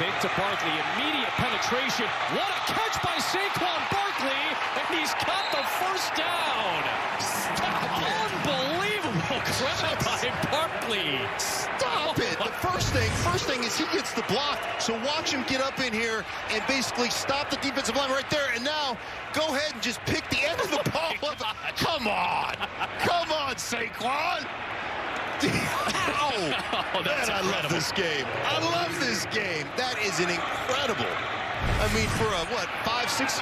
Fake to Barkley, immediate penetration. What a catch by Saquon Barkley, and he's got the first down. Stop Unbelievable grab by Barkley. Stop it. The first thing, first thing is he gets the block. So watch him get up in here and basically stop the defensive line right there. And now go ahead and just pick the end of the oh ball. Come on. Come on, Saquon. Oh, that's Man, I love this game. I love this game. That is an incredible. I mean, for a, what, five, six